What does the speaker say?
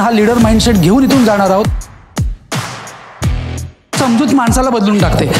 हा leader mindset घेऊन इथून जाणार आहोत. समजूत माणसाला बदलून टाकते.